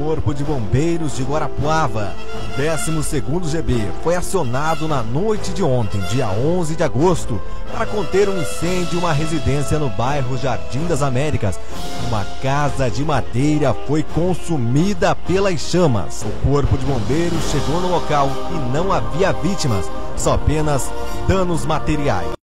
Corpo de Bombeiros de Guarapuava, 12º GB, foi acionado na noite de ontem, dia 11 de agosto, para conter um incêndio em uma residência no bairro Jardim das Américas. Uma casa de madeira foi consumida pelas chamas. O Corpo de Bombeiros chegou no local e não havia vítimas, só apenas danos materiais.